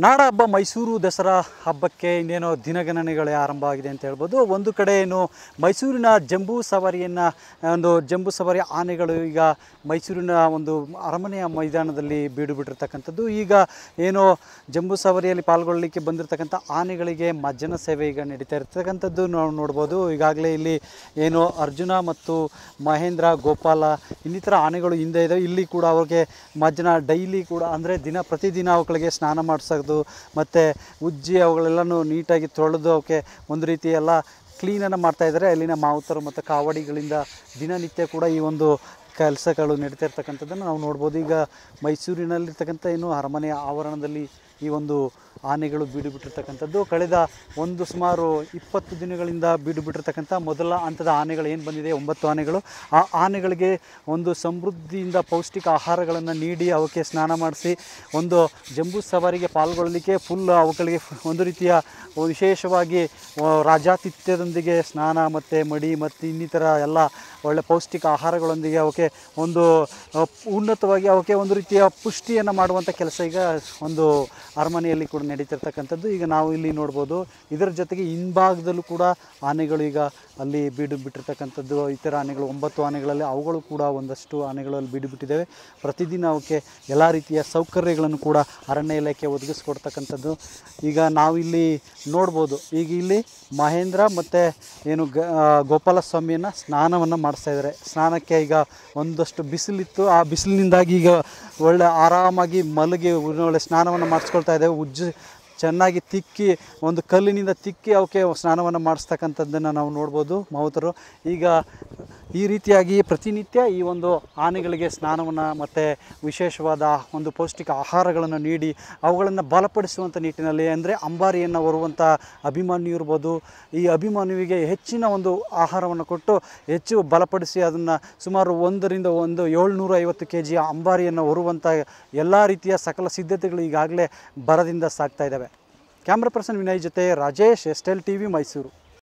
ನಾಡ ಹಬ್ಬ ಮೈಸೂರು ದಸರಾ ಹಬ್ಬಕ್ಕೆ ಇನ್ನೇನೋ ದಿನಗಣನೆಗಳೇ ಆರಂಭ ಆಗಿದೆ ಅಂತ ಹೇಳ್ಬೋದು. ಒಂದು ಕಡೆ ಏನು ಮೈಸೂರಿನ ಜಂಬೂ ಸವಾರಿಯನ್ನು, ಒಂದು ಜಂಬೂ ಸವಾರಿ ಆನೆಗಳು ಈಗ ಮೈಸೂರಿನ ಒಂದು ಅರಮನೆಯ ಮೈದಾನದಲ್ಲಿ ಬೀಡು ಬಿಟ್ಟಿರ್ತಕ್ಕಂಥದ್ದು ಈಗ ಏನೋ ಜಂಬೂ ಸವಾರಿಯಲ್ಲಿ ಪಾಲ್ಗೊಳ್ಳಲಿಕ್ಕೆ ಬಂದಿರತಕ್ಕಂಥ ಆನೆಗಳಿಗೆ ಮಜ್ಜನ ಸೇವೆ ಈಗ ನಡೀತಾ ಇರ್ತಕ್ಕಂಥದ್ದು ನಾವು ನೋಡ್ಬೋದು. ಈಗಾಗಲೇ ಇಲ್ಲಿ ಏನು ಅರ್ಜುನ ಮತ್ತು ಮಹೇಂದ್ರ, ಗೋಪಾಲ ಇನ್ನಿತರ ಆನೆಗಳು ಹಿಂದೆ ಇದ್ದಾವೆ ಇಲ್ಲಿ ಕೂಡ ಅವ್ರಿಗೆ ಮಜ್ಜನ ಡೈಲಿ ಕೂಡ ಅಂದರೆ ದಿನ ಪ್ರತಿದಿನ ಅವುಗಳಿಗೆ ಸ್ನಾನ ಮಾಡಿಸೋದು ಮತ್ತು ಉಜ್ಜಿ ಅವುಗಳೆಲ್ಲನೂ ನೀಟಾಗಿ ತೊಳೆದು ಅವಕ್ಕೆ ಒಂದು ರೀತಿ ಎಲ್ಲ ಕ್ಲೀನನ್ನು ಮಾಡ್ತಾ ಇದ್ದಾರೆ. ಅಲ್ಲಿನ ಮಾವುತರು ಮತ್ತು ಕಾವಡಿಗಳಿಂದ ದಿನನಿತ್ಯ ಕೂಡ ಈ ಒಂದು ಕೆಲಸಗಳು ನಡೀತಾ ಇರ್ತಕ್ಕಂಥದ್ದನ್ನು ನಾವು ನೋಡ್ಬೋದು. ಈಗ ಮೈಸೂರಿನಲ್ಲಿರ್ತಕ್ಕಂಥ ಏನು ಅರಮನೆ ಆವರಣದಲ್ಲಿ ಈ ಒಂದು ಆನೆಗಳು ಬೀಡು ಬಿಟ್ಟಿರ್ತಕ್ಕಂಥದ್ದು ಕಳೆದ ಒಂದು ಸುಮಾರು ಇಪ್ಪತ್ತು ದಿನಗಳಿಂದ ಬೀಡು ಬಿಟ್ಟಿರ್ತಕ್ಕಂಥ ಮೊದಲ ಹಂತದ ಆನೆಗಳು ಏನು ಬಂದಿದೆ? ಒಂಬತ್ತು ಆನೆಗಳು. ಆ ಆನೆಗಳಿಗೆ ಒಂದು ಸಮೃದ್ಧಿಯಿಂದ ಪೌಷ್ಟಿಕ ಆಹಾರಗಳನ್ನು ನೀಡಿ ಅವಕ್ಕೆ ಸ್ನಾನ ಮಾಡಿಸಿ, ಒಂದು ಜಂಬೂ ಸವಾರಿಗೆ ಪಾಲ್ಗೊಳ್ಳಲಿಕ್ಕೆ ಫುಲ್ ಅವುಗಳಿಗೆ ಒಂದು ರೀತಿಯ ವಿಶೇಷವಾಗಿ ರಾಜಾತಿಥ್ಯದೊಂದಿಗೆ ಸ್ನಾನ ಮತ್ತು ಮಡಿ ಮತ್ತು ಇನ್ನಿತರ ಎಲ್ಲ ಒಳ್ಳೆ ಪೌಷ್ಟಿಕ ಆಹಾರಗಳೊಂದಿಗೆ ಅವಕ್ಕೆ ಒಂದು ಉನ್ನತವಾಗಿ ಅವಕ್ಕೆ ಒಂದು ರೀತಿಯ ಪುಷ್ಟಿಯನ್ನು ಮಾಡುವಂಥ ಕೆಲಸ ಈಗ ಒಂದು ಅರಮನೆಯಲ್ಲಿ ಕೂಡ ನಡೀತಿರ್ತಕ್ಕಂಥದ್ದು. ಈಗ ನಾವು ಇಲ್ಲಿ ನೋಡ್ಬೋದು, ಇದರ ಜೊತೆಗೆ ಹಿಂಭಾಗದಲ್ಲೂ ಕೂಡ ಆನೆಗಳು ಈಗ ಅಲ್ಲಿ ಬೀಡು ಬಿಟ್ಟಿರ್ತಕ್ಕಂಥದ್ದು ಇತರ ಆನೆಗಳು, ಒಂಬತ್ತು ಆನೆಗಳಲ್ಲಿ ಅವುಗಳು ಕೂಡ ಒಂದಷ್ಟು ಆನೆಗಳು ಅಲ್ಲಿ ಬೀಡು ಬಿಟ್ಟಿದ್ದಾವೆ ಪ್ರತಿದಿನ ಅವಕ್ಕೆ ಎಲ್ಲ ರೀತಿಯ ಸೌಕರ್ಯಗಳನ್ನು ಕೂಡ ಅರಣ್ಯ ಇಲಾಖೆ ಒದಗಿಸ್ಕೊಡ್ತಕ್ಕಂಥದ್ದು. ಈಗ ನಾವು ಇಲ್ಲಿ ನೋಡ್ಬೋದು, ಈಗ ಇಲ್ಲಿ ಮಹೇಂದ್ರ ಮತ್ತು ಏನು ಗ ಗೋಪಾಲಸ್ವಾಮಿಯನ್ನು ಸ್ನಾನವನ್ನು ಮಾಡಿಸ್ತಾ ಇದ್ದಾರೆ. ಸ್ನಾನಕ್ಕೆ ಈಗ ಒಂದಷ್ಟು ಬಿಸಿಲಿತ್ತು. ಆ ಬಿಸಿಲಿನಿಂದಾಗಿ ಈಗ ಒಳ್ಳೆ ಆರಾಮಾಗಿ ಮಲಗಿ, ಒಳ್ಳೆ ಸ್ನಾನವನ್ನು ಮಾಡಿಸ್ಕೊಳ್ತಾ ಇದ್ದೇವೆ ಉಜ್ಜು ಚೆನ್ನಾಗಿ ತಿಕ್ಕಿ ಒಂದು ಕಲ್ಲಿನಿಂದ ತಿಕ್ಕಿ ಅವಕ್ಕೆ ಸ್ನಾನವನ್ನು ಮಾಡಿಸ್ತಕ್ಕಂಥದ್ದನ್ನು ನಾವು ನೋಡ್ಬೋದು ಮಾವುತರು. ಈಗ ಈ ರೀತಿಯಾಗಿ ಪ್ರತಿನಿತ್ಯ ಈ ಒಂದು ಆನೆಗಳಿಗೆ ಸ್ನಾನವನ್ನು ಮತ್ತು ವಿಶೇಷವಾದ ಒಂದು ಪೌಷ್ಟಿಕ ಆಹಾರಗಳನ್ನು ನೀಡಿ ಅವುಗಳನ್ನು ಬಲಪಡಿಸುವಂಥ ನಿಟ್ಟಿನಲ್ಲಿ ಅಂದರೆ ಅಂಬಾರಿಯನ್ನು ಹೊರುವಂಥ ಅಭಿಮಾನಿಯು ಇರ್ಬೋದು. ಈ ಅಭಿಮಾನಿಗೆ ಹೆಚ್ಚಿನ ಒಂದು ಆಹಾರವನ್ನು ಕೊಟ್ಟು ಹೆಚ್ಚು ಬಲಪಡಿಸಿ ಅದನ್ನು ಸುಮಾರು ಒಂದರಿಂದ ಒಂದು ಏಳ್ನೂರ ಐವತ್ತು ಕೆ ಜಿ ಅಂಬಾರಿಯನ್ನು ಹೊರುವಂಥ ಎಲ್ಲ ರೀತಿಯ ಸಕಲ ಸಿದ್ಧತೆಗಳು ಈಗಾಗಲೇ ಬರದಿಂದ ಸಾಗ್ತಾ ಇದ್ದಾವೆ ಕ್ಯಾಮ್ರಾ ಪರ್ಸನ್ ವಿನಯ್ ಜೊತೆ ರಾಜೇಶ್ ಎಸ್ಟೆಲ್ ಟಿ ವಿ ಮೈಸೂರು.